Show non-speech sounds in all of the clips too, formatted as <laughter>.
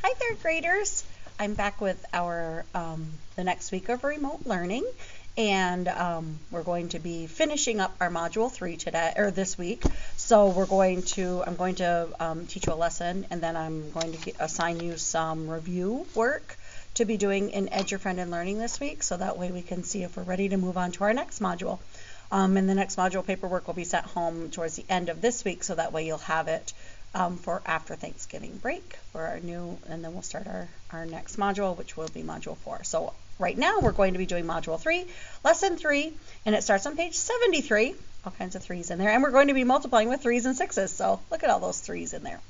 Hi third graders. I'm back with our um, the next week of remote learning and um, we're going to be finishing up our module three today or this week. So we're going to I'm going to um, teach you a lesson and then I'm going to assign you some review work to be doing in Ed Your Friend in Learning this week so that way we can see if we're ready to move on to our next module. Um, and the next module paperwork will be sent home towards the end of this week so that way you'll have it um, for after Thanksgiving break for our new, and then we'll start our, our next module, which will be module four. So right now we're going to be doing module three, lesson three, and it starts on page 73, all kinds of threes in there, and we're going to be multiplying with threes and sixes. So look at all those threes in there.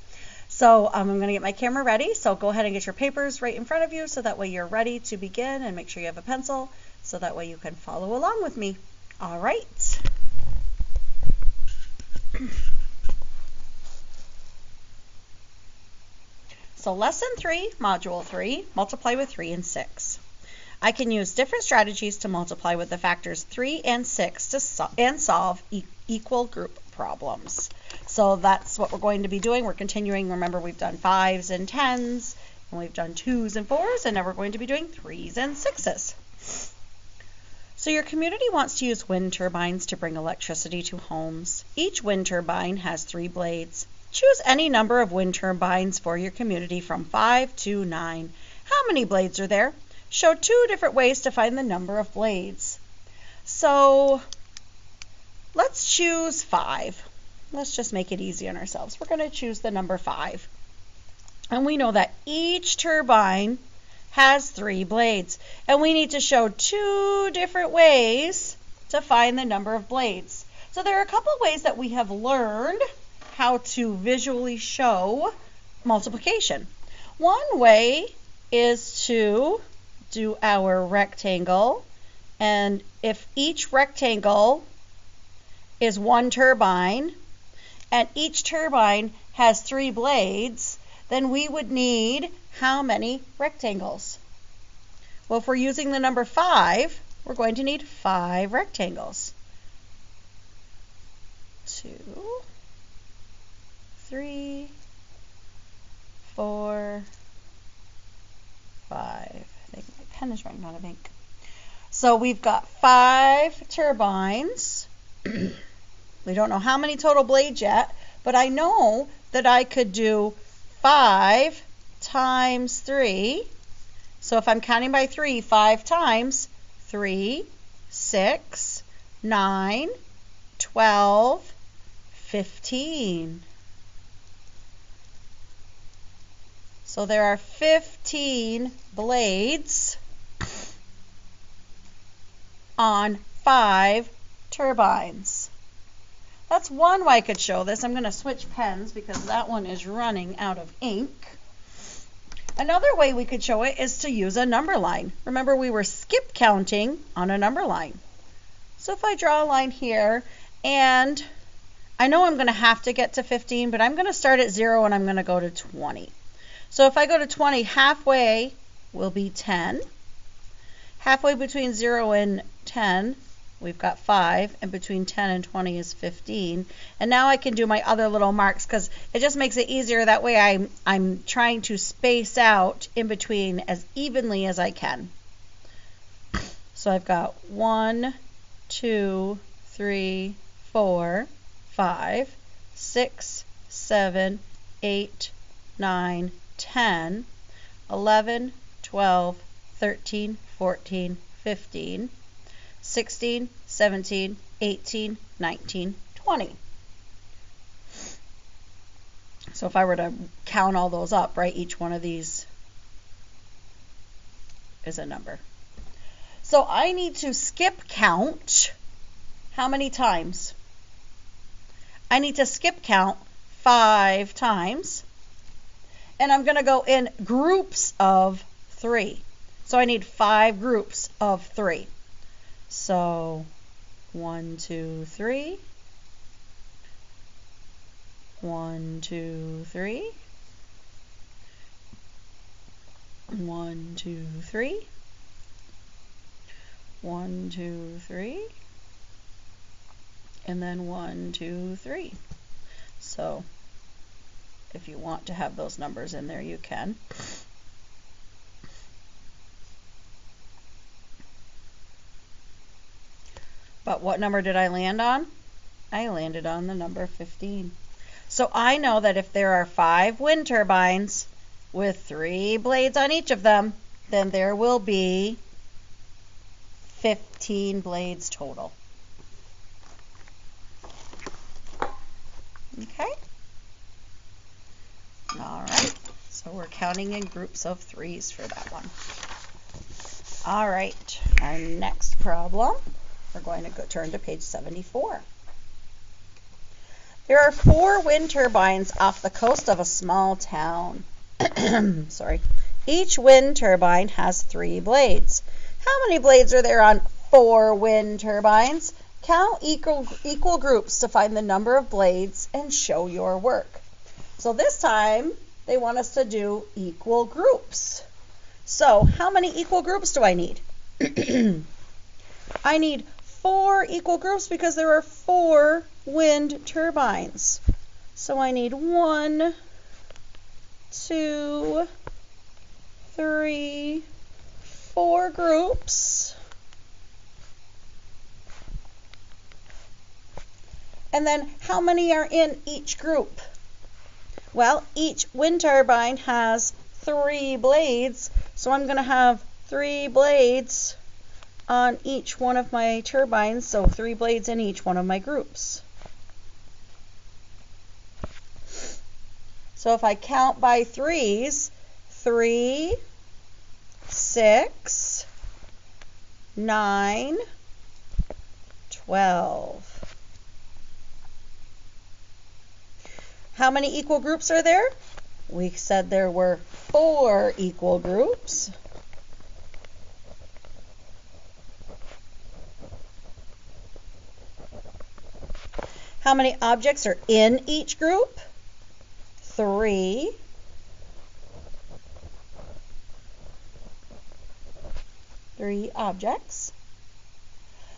So um, I'm going to get my camera ready. So go ahead and get your papers right in front of you so that way you're ready to begin and make sure you have a pencil so that way you can follow along with me. All right. <clears throat> So lesson three, module three, multiply with three and six. I can use different strategies to multiply with the factors three and six to so and solve e equal group problems. So that's what we're going to be doing. We're continuing. Remember, we've done fives and tens, and we've done twos and fours, and now we're going to be doing threes and sixes. So your community wants to use wind turbines to bring electricity to homes. Each wind turbine has three blades. Choose any number of wind turbines for your community from 5 to 9. How many blades are there? Show two different ways to find the number of blades. So let's choose 5. Let's just make it easy on ourselves. We're going to choose the number 5. And we know that each turbine has three blades. And we need to show two different ways to find the number of blades. So there are a couple ways that we have learned how to visually show multiplication. One way is to do our rectangle, and if each rectangle is one turbine, and each turbine has three blades, then we would need how many rectangles? Well, if we're using the number 5, we're going to need 5 rectangles. 2, three, four, five. I think my pen is running out of ink. So we've got five turbines. <clears throat> we don't know how many total blades yet, but I know that I could do five times three. So if I'm counting by three, five times three, six, nine, twelve, fifteen. So there are 15 blades on five turbines. That's one way I could show this. I'm going to switch pens because that one is running out of ink. Another way we could show it is to use a number line. Remember we were skip counting on a number line. So if I draw a line here and I know I'm going to have to get to 15, but I'm going to start at 0 and I'm going to go to 20. So if I go to 20, halfway will be 10. Halfway between 0 and 10, we've got 5, and between 10 and 20 is 15. And now I can do my other little marks because it just makes it easier. That way I'm, I'm trying to space out in between as evenly as I can. So I've got 1, 2, 3, 4, 5, 6, 7, 8, 9, 10, 11, 12, 13, 14, 15, 16, 17, 18, 19, 20. So if I were to count all those up, right, each one of these is a number. So I need to skip count how many times? I need to skip count five times and I'm going to go in groups of three. So I need five groups of three. So one, two, three. One, two, three. One, two, three. One, two, three. And then one, two, three. So If you want to have those numbers in there, you can. But what number did I land on? I landed on the number 15. So I know that if there are five wind turbines with three blades on each of them, then there will be 15 blades total. Okay? All right, so we're counting in groups of threes for that one. All right, our next problem, we're going to go turn to page 74. There are four wind turbines off the coast of a small town. <clears throat> Sorry. Each wind turbine has three blades. How many blades are there on four wind turbines? Count equal, equal groups to find the number of blades and show your work. So this time they want us to do equal groups. So how many equal groups do I need? <clears throat> I need four equal groups because there are four wind turbines. So I need one, two, three, four groups. And then how many are in each group? Well, each wind turbine has three blades, so I'm going to have three blades on each one of my turbines, so three blades in each one of my groups. So if I count by threes, three, six, nine, twelve. How many equal groups are there? We said there were four equal groups. How many objects are in each group? Three. Three objects.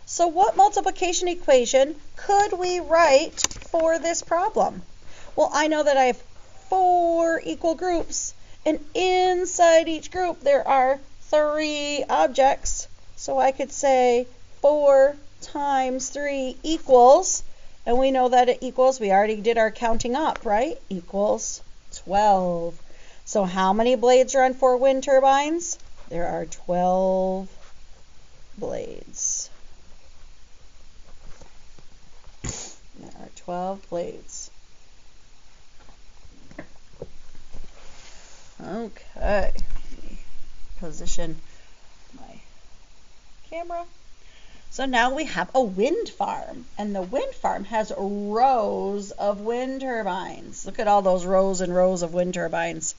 So what multiplication equation could we write for this problem? Well, I know that I have four equal groups, and inside each group there are three objects. So I could say 4 times 3 equals and we know that it equals, we already did our counting up, right? Equals 12. So how many blades are on four wind turbines? There are 12 blades. There are 12 blades. Okay. Position my camera. So now we have a wind farm, and the wind farm has rows of wind turbines. Look at all those rows and rows of wind turbines.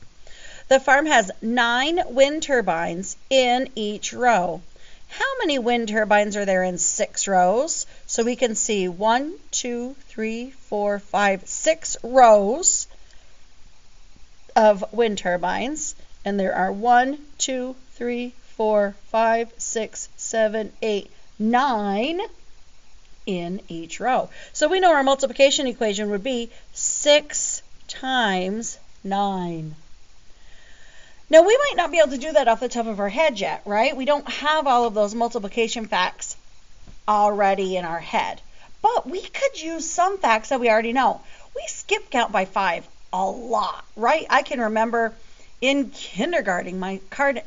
The farm has nine wind turbines in each row. How many wind turbines are there in six rows? So we can see one, two, three, four, five, six rows of wind turbines. And there are one, two, three, four, five, six, seven, eight, nine in each row. So we know our multiplication equation would be 6 times 9. Now, we might not be able to do that off the top of our head yet, right? We don't have all of those multiplication facts already in our head. But we could use some facts that we already know. We skip count by 5 a lot, right? I can remember in kindergarten, my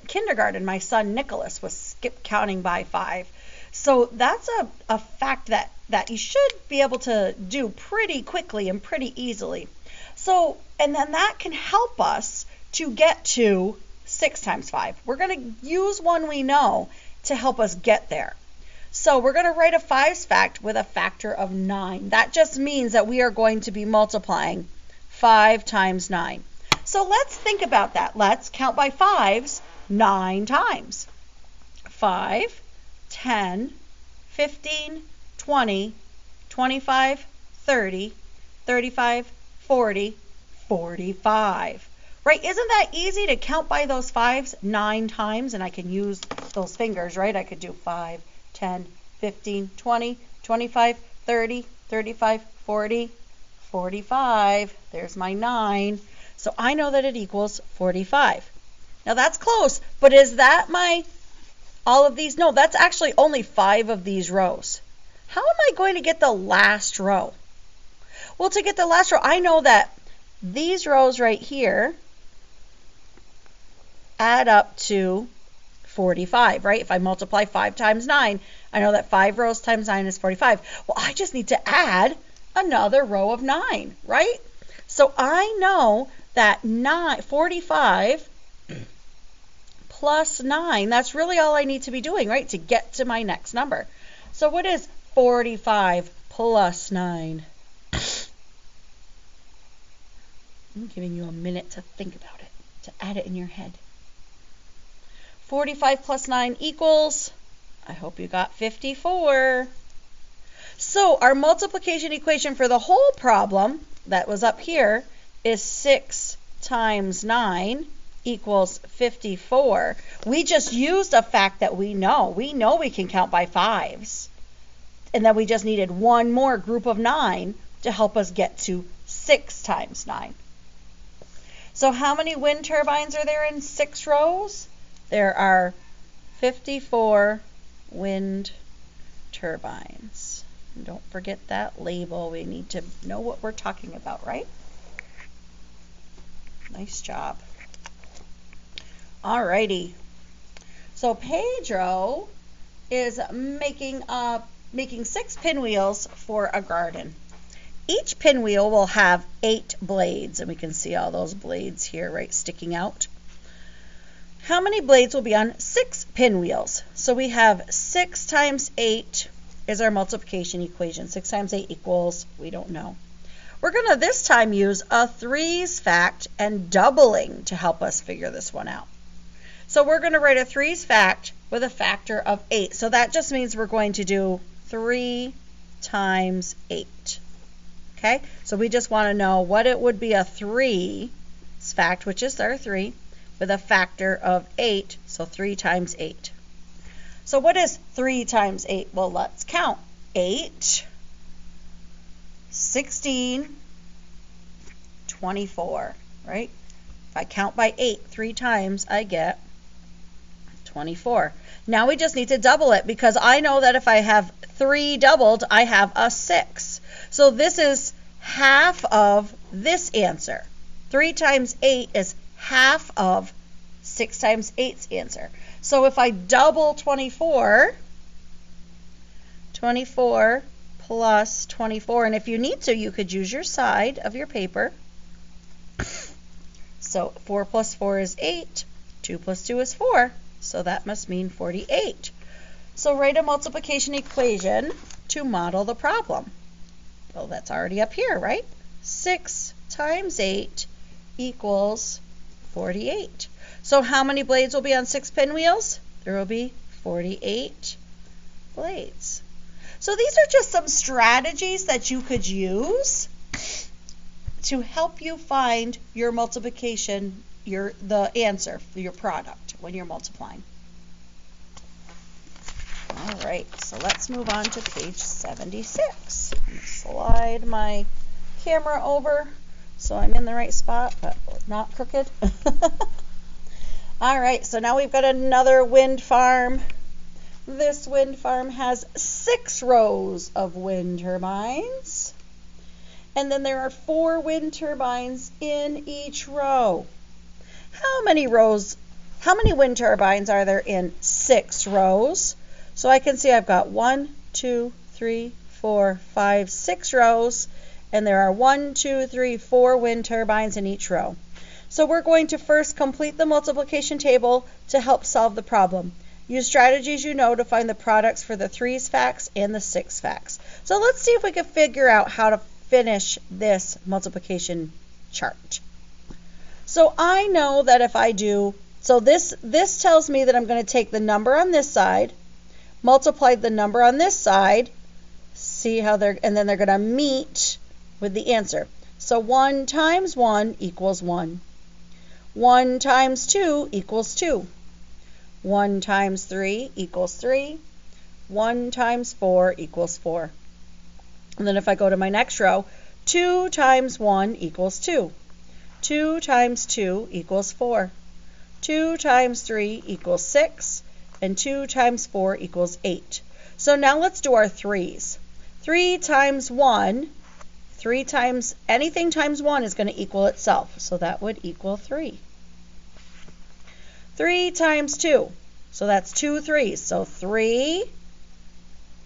kindergarten, my son Nicholas was skip counting by 5 so that's a, a fact that, that you should be able to do pretty quickly and pretty easily. So, and then that can help us to get to 6 times 5. We're going to use one we know to help us get there. So we're going to write a 5's fact with a factor of 9. That just means that we are going to be multiplying 5 times 9. So let's think about that. Let's count by 5s 9 times. 5 10, 15, 20, 25, 30, 35, 40, 45. Right? Isn't that easy to count by those fives nine times? And I can use those fingers, right? I could do 5, 10, 15, 20, 25, 30, 35, 40, 45. There's my nine. So I know that it equals 45. Now that's close, but is that my, all of these? No, that's actually only five of these rows. How am I going to get the last row? Well, to get the last row, I know that these rows right here add up to 45, right? If I multiply 5 times 9, I know that 5 rows times 9 is 45. Well, I just need to add another row of 9, right? So I know that 9, 45 <clears throat> plus 9, that's really all I need to be doing, right, to get to my next number. So what is 45 plus 9? <clears throat> I'm giving you a minute to think about it, to add it in your head. 45 plus 9 equals, I hope you got 54. So our multiplication equation for the whole problem that was up here is 6 times 9 equals 54. We just used a fact that we know. We know we can count by fives. And then we just needed one more group of 9 to help us get to 6 times 9. So how many wind turbines are there in six rows? There are 54 wind turbines. Don't forget that label. We need to know what we're talking about, right? Nice job. Alrighty. So Pedro is making uh, making six pinwheels for a garden. Each pinwheel will have eight blades, and we can see all those blades here, right, sticking out. How many blades will be on six pinwheels? So we have 6 times 8 is our multiplication equation. 6 times 8 equals, we don't know. We're going to this time use a threes fact and doubling to help us figure this one out. So we're going to write a threes fact with a factor of 8. So that just means we're going to do 3 times 8. Okay, so we just want to know what it would be a 3's fact, which is our 3, with a factor of 8, so 3 times 8. So what is 3 times 8? Well, let's count. 8, 16, 24, right? If I count by 8 three times, I get 24. Now we just need to double it because I know that if I have 3 doubled, I have a 6. So this is half of this answer. 3 times 8 is half of 6 times 8's answer. So if I double 24, 24 plus 24, and if you need to, you could use your side of your paper. <coughs> So 4 plus 4 is 8, 2 plus 2 is 4, so that must mean 48. So write a multiplication equation to model the problem. Well, that's already up here, right? 6 times 8 equals 48. So how many blades will be on six pinwheels? There will be 48 blades. So these are just some strategies that you could use to help you find your multiplication, your the answer for your product when you're multiplying. All right, so let's move on to page 76. Slide my camera over so I'm in the right spot, but not crooked. <laughs> All right, so now we've got another wind farm. This wind farm has six rows of wind turbines. And then there are four wind turbines in each row. How many rows, how many wind turbines are there in six rows? So I can see I've got one, two, three, four, five, six rows, and there are one, two, three, four wind turbines in each row. So we're going to first complete the multiplication table to help solve the problem. Use strategies you know to find the products for the threes facts and the six facts. So let's see if we can figure out how to finish this multiplication chart. So I know that if I do, so this, this tells me that I'm going to take the number on this side, multiply the number on this side, see how they're, and then they're going to meet with the answer. So 1 times 1 equals 1. 1 times 2 equals 2. 1 times 3 equals 3. 1 times 4 equals 4. And then if I go to my next row, 2 times 1 equals 2. 2 times 2 equals 4. 2 times 3 equals 6. And 2 times 4 equals 8. So now let's do our threes. 3 times 1, 3 times, anything times 1 is going to equal itself. So that would equal 3. 3 times 2, so that's two threes. So 3,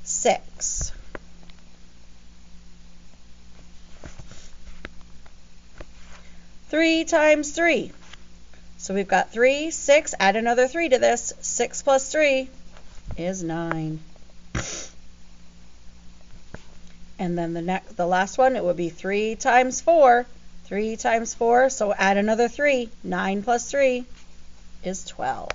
6. Three times three. So we've got three, six, add another three to this. Six plus three is nine. And then the next, the last one, it would be 3 times 4. 3 times 4, so add another 3. 9 plus 3 is 12.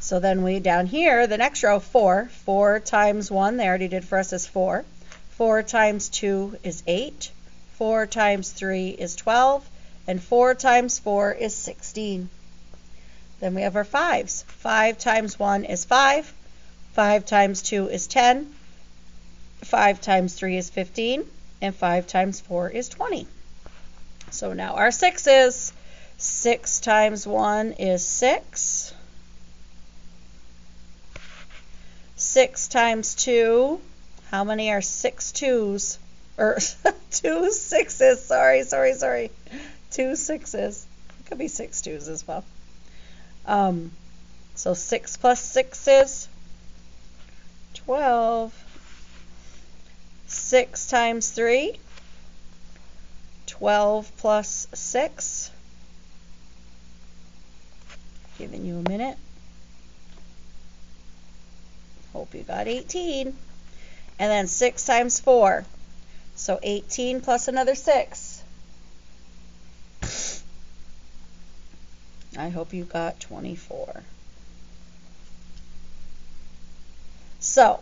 So then we, down here, the next row, 4. 4 times 1, they already did for us, is 4. 4 times 2 is 8. 4 times 3 is 12. And 4 times 4 is 16. Then we have our 5s. 5 times 1 is 5. 5 times 2 is 10. 5 times 3 is 15. And 5 times 4 is 20. So now our 6 is 6 times 1 is 6. 6 times 2, how many are 6 twos? Or <laughs> 2 sixes, sorry, sorry, sorry. 2 sixes. Could be 6 twos as well. Um, so 6 plus 6 is 12. 6 times 3, 12 plus 6. Giving you a minute. Hope you got 18. And then 6 times 4. So 18 plus another 6. I hope you got 24. So,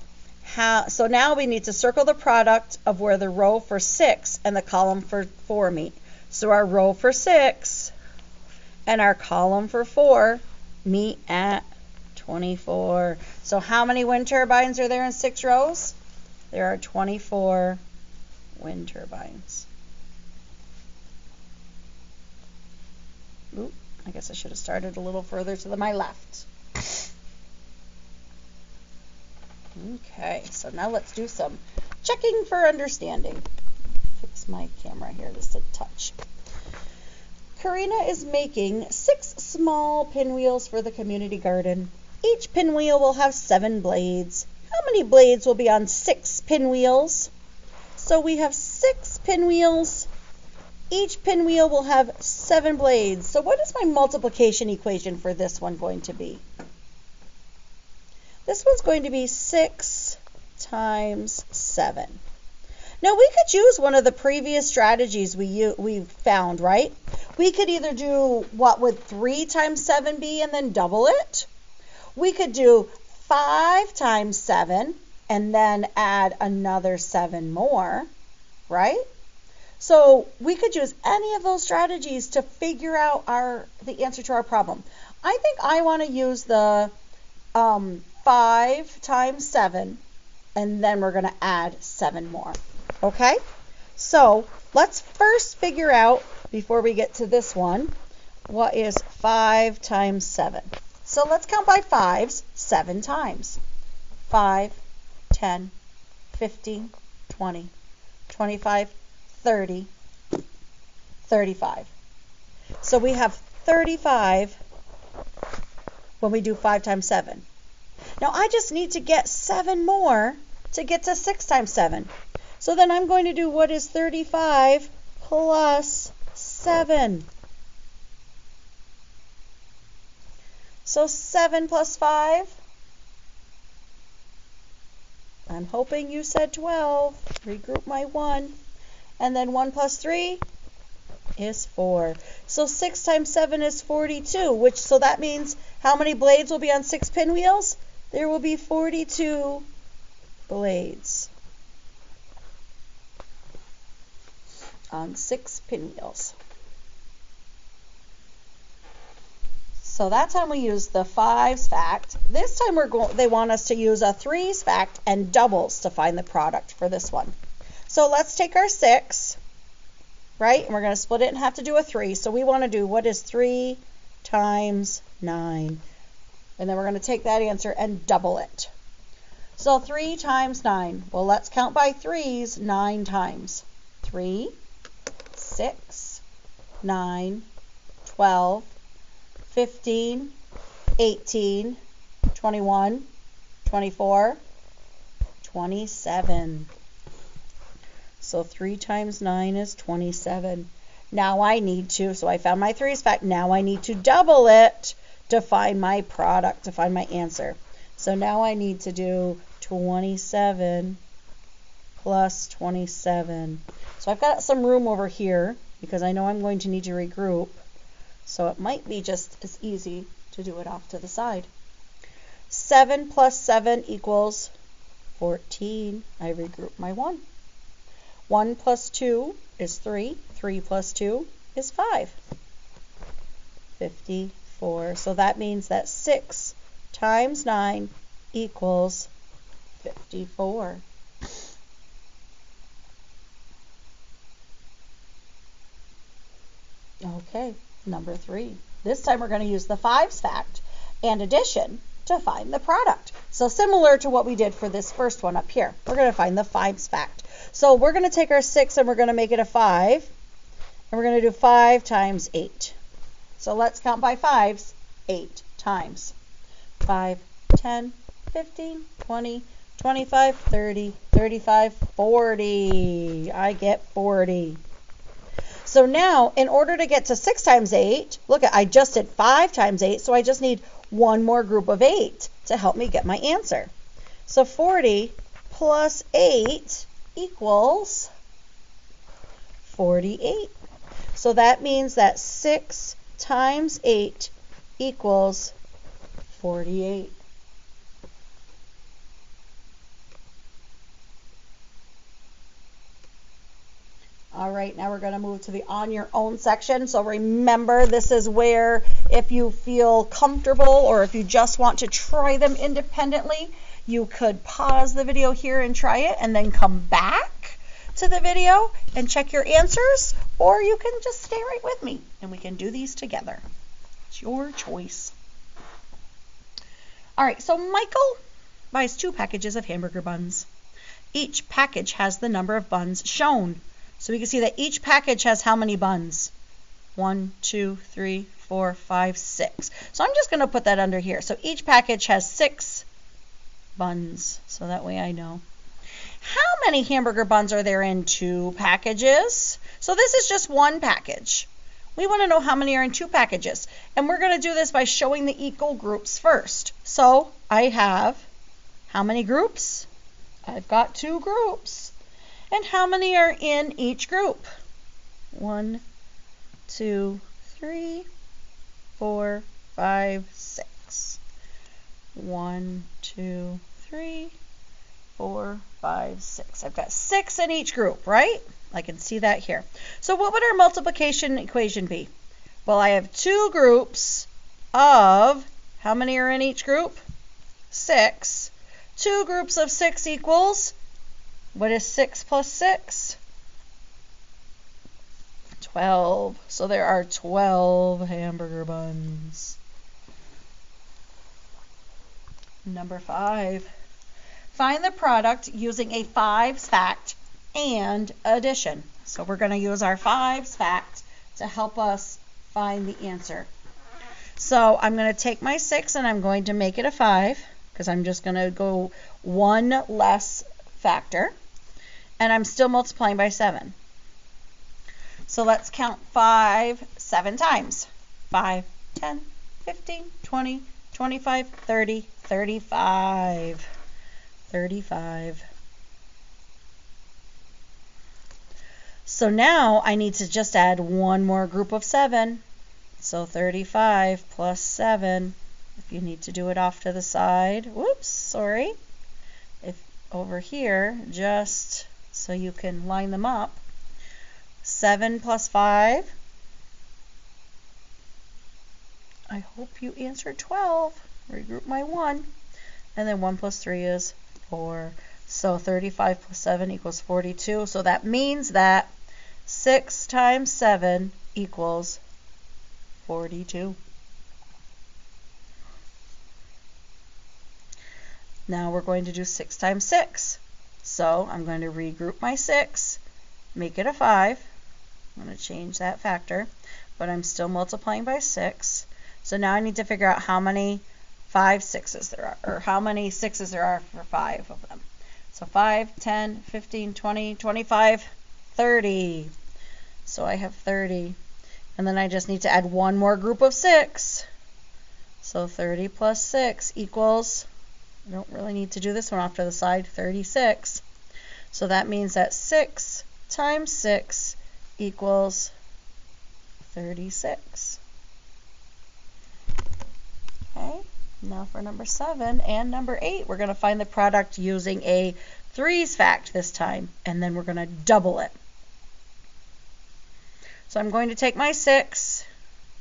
how, so now we need to circle the product of where the row for 6 and the column for 4 meet. So our row for 6 and our column for 4 meet at 24. So how many wind turbines are there in 6 rows? There are 24 wind turbines. Oop, I guess I should have started a little further to the, my left. Okay, so now let's do some checking for understanding. Fix my camera here just a touch. Karina is making six small pinwheels for the community garden. Each pinwheel will have seven blades. How many blades will be on six pinwheels? So we have six pinwheels. Each pinwheel will have seven blades. So what is my multiplication equation for this one going to be? This one's going to be 6 times 7. Now we could use one of the previous strategies we we found, right? We could either do what would 3 times 7 be and then double it. We could do 5 times 7 and then add another 7 more, right? So we could use any of those strategies to figure out our the answer to our problem. I think I want to use the um, 5 times 7, and then we're going to add 7 more. Okay? So let's first figure out, before we get to this one, what is 5 times 7. So let's count by 5s 7 times. 5, 10, 15, 20, 25, 30, 35. So we have 35 when we do 5 times 7. Now I just need to get 7 more to get to 6 times 7. So then I'm going to do what is 35 plus 7. So 7 plus 5. I'm hoping you said 12. Regroup my 1. And then 1 plus 3 is 4. So 6 times 7 is 42, which so that means how many blades will be on 6 pinwheels? There will be 42 blades on six pinwheels. So that time we use the fives fact. This time we're going, they want us to use a threes fact and doubles to find the product for this one. So let's take our 6, right? And we're going to split it and have to do a 3. So we want to do what is 3 times 9. And then we're going to take that answer and double it. So 3 times 9. Well, let's count by 3s 9 times. 3, 6, 9, 12, 15, 18, 21, 24, 27. So 3 times 9 is 27. Now I need to, so I found my 3's fact, now I need to double it to find my product, to find my answer. So now I need to do 27 plus 27. So I've got some room over here because I know I'm going to need to regroup. So it might be just as easy to do it off to the side. 7 plus 7 equals 14. I regroup my 1. 1 plus 2 is 3. 3 plus 2 is 5. 54. So that means that 6 times 9 equals 54. Okay, number three. This time we're going to use the fives fact and addition to find the product. So similar to what we did for this first one up here, we're going to find the fives fact. So we're going to take our six and we're going to make it a five. And we're going to do five times eight. So let's count by fives eight times. 5, 10, 15, 20, 25, 30, 35, 40. I get 40. So now, in order to get to 6 times 8, look, at I just did 5 times 8, so I just need one more group of 8 to help me get my answer. So 40 plus 8 equals 48. So that means that 6 times 8 equals 48. All right, now we're going to move to the on your own section. So remember, this is where if you feel comfortable or if you just want to try them independently, you could pause the video here and try it and then come back to the video and check your answers, or you can just stay right with me and we can do these together. It's your choice. All right, so Michael buys two packages of hamburger buns. Each package has the number of buns shown. So we can see that each package has how many buns? One, two, three, four, five, six. So I'm just going to put that under here. So each package has six buns. So that way I know. How many hamburger buns are there in two packages? So this is just one package. We want to know how many are in two packages. And we're going to do this by showing the equal groups first. So I have how many groups? I've got two groups. And how many are in each group? One, two, three, four, five, six. One, two, three, four, five, six. I've got six in each group, right? I can see that here. So what would our multiplication equation be? Well, I have two groups of, how many are in each group? Six. Two groups of six equals what is 6 plus 6? 12. So there are 12 hamburger buns. Number 5. Find the product using a fives fact and addition. So we're going to use our fives fact to help us find the answer. So I'm going to take my 6 and I'm going to make it a 5 because I'm just going to go one less factor and I'm still multiplying by 7. So let's count 5 seven times. 5, 10, 15, 20, 25, 30, 35. 35. So now I need to just add one more group of 7. So 35 plus 7. If you need to do it off to the side. Whoops, sorry. If over here, just so you can line them up. 7 plus 5. I hope you answered 12. Regroup my 1. And then 1 plus 3 is 4. So 35 plus 7 equals 42. So that means that 6 times 7 equals 42. Now we're going to do 6 times 6. So I'm going to regroup my 6, make it a 5. I'm going to change that factor, but I'm still multiplying by 6. So now I need to figure out how many 5 sixes there are, or how many 6s there are for 5 of them. So 5, 10, 15, 20, 25, 30. So I have 30. And then I just need to add one more group of 6. So 30 plus 6 equals I don't really need to do this one off to the side, 36. So that means that 6 times 6 equals 36. Okay, now for number 7 and number 8, we're going to find the product using a threes fact this time, and then we're going to double it. So I'm going to take my 6,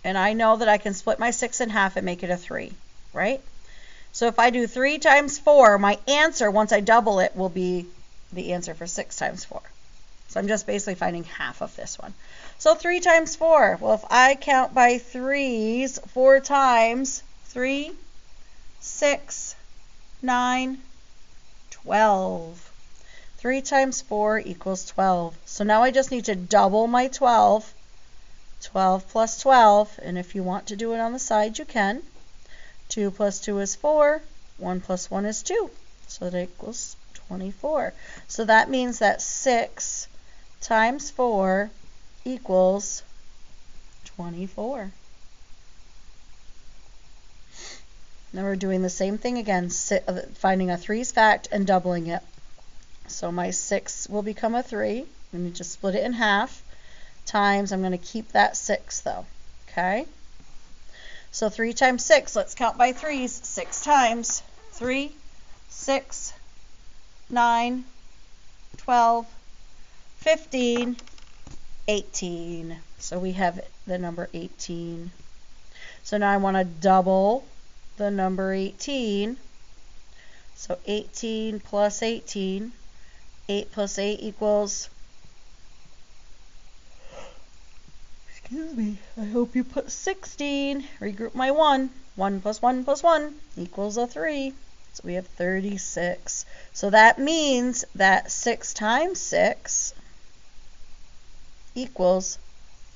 and I know that I can split my 6 in half and make it a 3, right? So if I do 3 times 4, my answer, once I double it, will be the answer for 6 times 4. So I'm just basically finding half of this one. So 3 times 4. Well, if I count by 3s 4 times, 3, 6, 9, 12. 3 times 4 equals 12. So now I just need to double my 12. 12 plus 12. And if you want to do it on the side, you can. 2 plus 2 is 4. 1 plus 1 is 2. So that equals 24. So that means that 6 times 4 equals 24. Now we're doing the same thing again, uh, finding a 3's fact and doubling it. So my 6 will become a 3. Let me just split it in half. Times, I'm going to keep that 6 though. Okay? So 3 times 6, let's count by threes. 6 times 3, 6, 9, 12, 15, 18. So we have the number 18. So now I want to double the number 18. So 18 plus 18. 8 plus 8 equals Excuse me. I hope you put 16. Regroup my 1. 1 plus 1 plus 1 equals a 3. So we have 36. So that means that 6 times 6 equals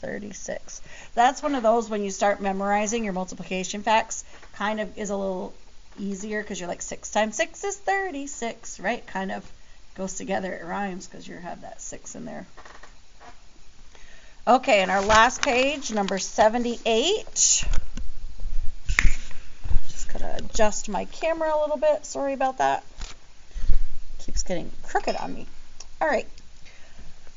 36. That's one of those when you start memorizing your multiplication facts, kind of is a little easier because you're like 6 times 6 is 36, right? Kind of goes together. It rhymes because you have that 6 in there. Okay, and our last page, number 78. Just gonna adjust my camera a little bit. Sorry about that. Keeps getting crooked on me. All right.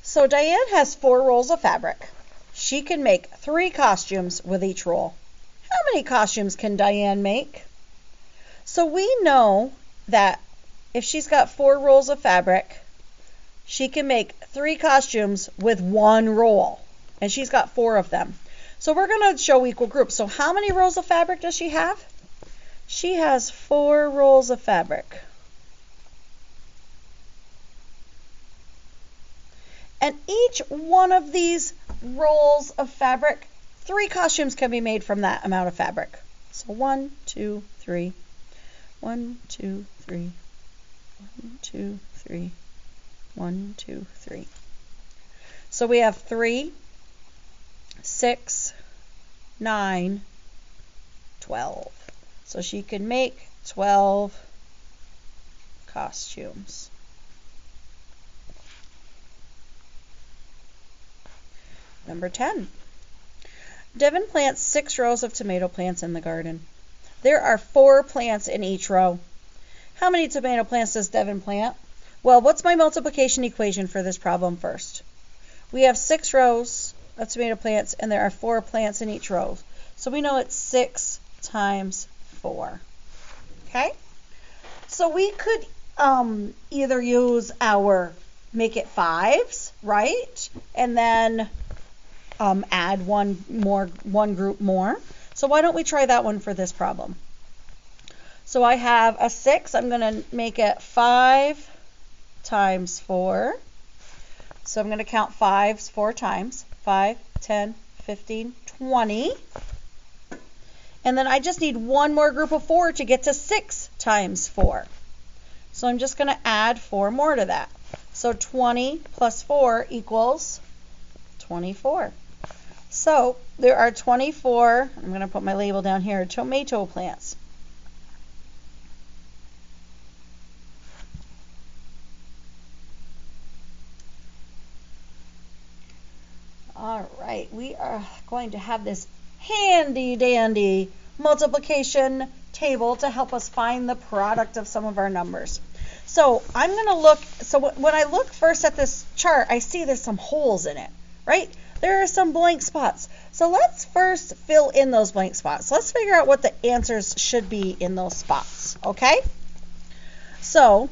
So Diane has four rolls of fabric. She can make three costumes with each roll. How many costumes can Diane make? So we know that if she's got four rolls of fabric, she can make three costumes with one roll and she's got four of them. So we're going to show equal groups. So how many rolls of fabric does she have? She has four rolls of fabric. And each one of these rolls of fabric, three costumes can be made from that amount of fabric. So one, two, three. One, two, three. One, two, three. One, two, three. So we have three six, nine, twelve. So she can make 12 costumes. Number 10. Devin plants six rows of tomato plants in the garden. There are four plants in each row. How many tomato plants does Devin plant? Well, what's my multiplication equation for this problem first? We have six rows of tomato plants, and there are four plants in each row. So we know it's 6 times 4. Okay? So we could um, either use our make it fives, right? And then um, add one more, one group more. So why don't we try that one for this problem? So I have a 6. I'm going to make it 5 times 4. So I'm going to count 5s four times. 5, 10, 15, 20. And then I just need one more group of 4 to get to 6 times 4. So I'm just going to add 4 more to that. So 20 plus 4 equals 24. So there are 24, I'm going to put my label down here, tomato plants. All right, we are going to have this handy dandy multiplication table to help us find the product of some of our numbers. So I'm going to look, so when I look first at this chart, I see there's some holes in it, right? There are some blank spots. So let's first fill in those blank spots. Let's figure out what the answers should be in those spots, okay? So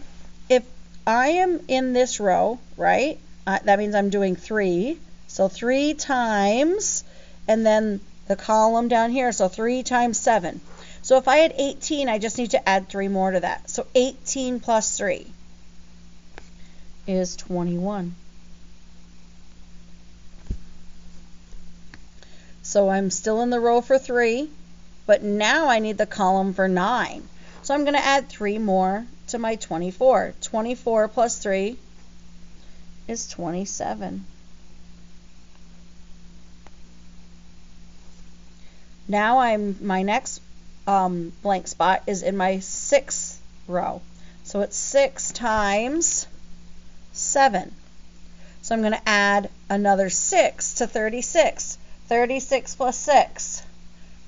if I am in this row, right, uh, that means I'm doing 3. So 3 times, and then the column down here, so 3 times 7. So if I had 18, I just need to add 3 more to that. So 18 plus 3 is 21. So I'm still in the row for 3, but now I need the column for 9. So I'm going to add 3 more to my 24. 24 plus 3 is 27. Now I'm my next um, blank spot is in my sixth row. So it's 6 times 7. So I'm going to add another 6 to 36. 36 plus 6.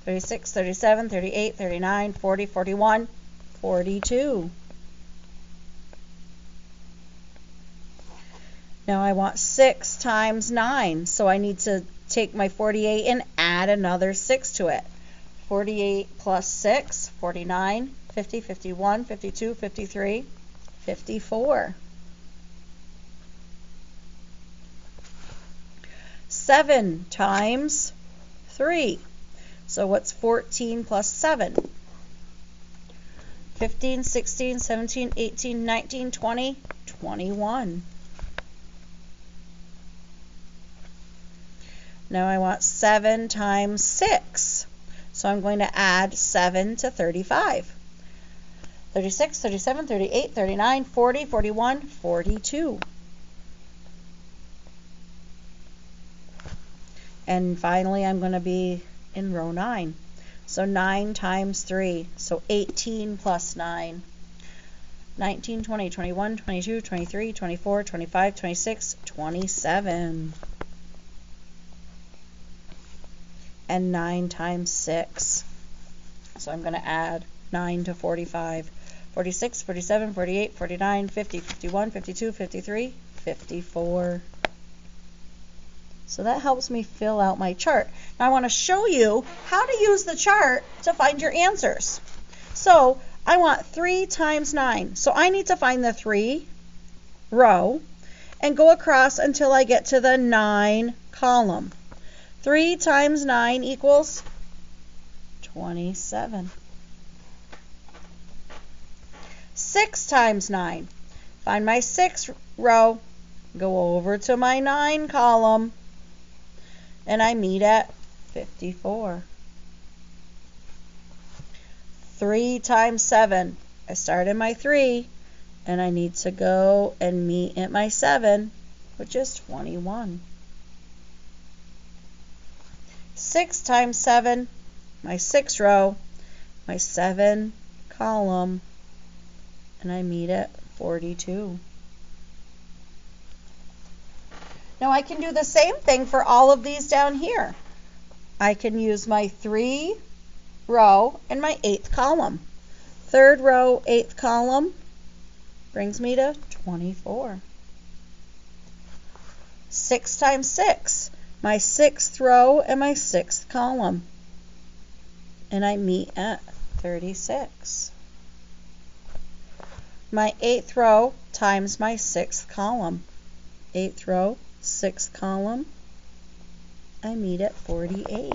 36, 37, 38, 39, 40, 41, 42. Now I want 6 times 9, so I need to take my 48 and add another 6 to it. 48 plus 6, 49, 50, 51, 52, 53, 54. 7 times 3. So what's 14 plus 7? 15, 16, 17, 18, 19, 20, 21. Now I want 7 times 6. So I'm going to add 7 to 35. 36, 37, 38, 39, 40, 41, 42. And finally, I'm going to be in row 9. So 9 times 3, so 18 plus 9. 19, 20, 21, 22, 23, 24, 25, 26, 27. and 9 times 6. So I'm going to add 9 to 45. 46, 47, 48, 49, 50, 51, 52, 53, 54. So that helps me fill out my chart. Now I want to show you how to use the chart to find your answers. So I want 3 times 9. So I need to find the 3 row and go across until I get to the 9 column. 3 times 9 equals 27. 6 times 9. Find my 6 row, go over to my 9 column, and I meet at 54. 3 times 7. I start in my 3, and I need to go and meet at my 7, which is 21. 6 times 7, my 6 row, my 7 column, and I meet at 42. Now I can do the same thing for all of these down here. I can use my 3 row and my 8th column. Third row, 8th column brings me to 24. 6 times 6 my sixth row and my sixth column. And I meet at 36. My eighth row times my sixth column. Eighth row, sixth column, I meet at 48.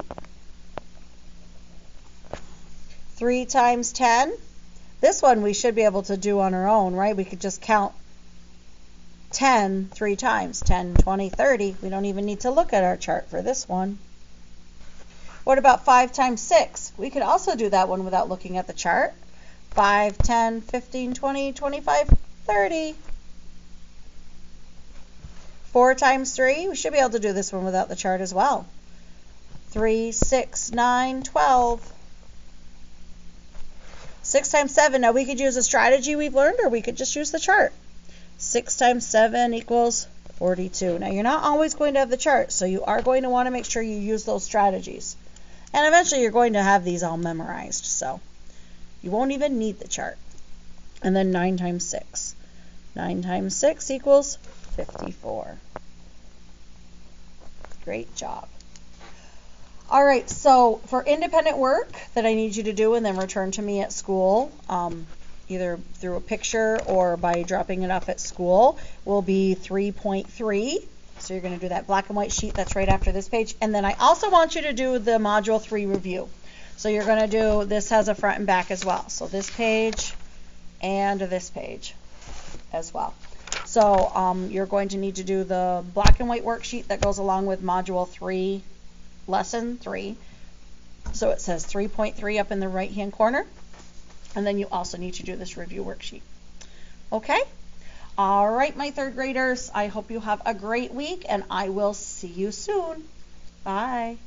3 times 10. This one we should be able to do on our own, right? We could just count 10 three times 10, 20, 30. We don't even need to look at our chart for this one. What about 5 times 6? We could also do that one without looking at the chart. 5, 10, 15, 20, 25, 30. 4 times 3, we should be able to do this one without the chart as well. 3, 6, 9, 12. 6 times 7, now we could use a strategy we've learned or we could just use the chart. 6 times 7 equals 42. Now you're not always going to have the chart, so you are going to want to make sure you use those strategies. And eventually you're going to have these all memorized, so you won't even need the chart. And then 9 times 6. 9 times 6 equals 54. Great job. All right, so for independent work that I need you to do and then return to me at school, um, either through a picture or by dropping it off at school, will be 3.3. So you're going to do that black and white sheet that's right after this page. And then I also want you to do the Module 3 review. So you're going to do, this has a front and back as well. So this page and this page as well. So um, you're going to need to do the black and white worksheet that goes along with Module 3, Lesson 3. So it says 3.3 up in the right hand corner. And then you also need to do this review worksheet. Okay? All right, my third graders, I hope you have a great week and I will see you soon. Bye.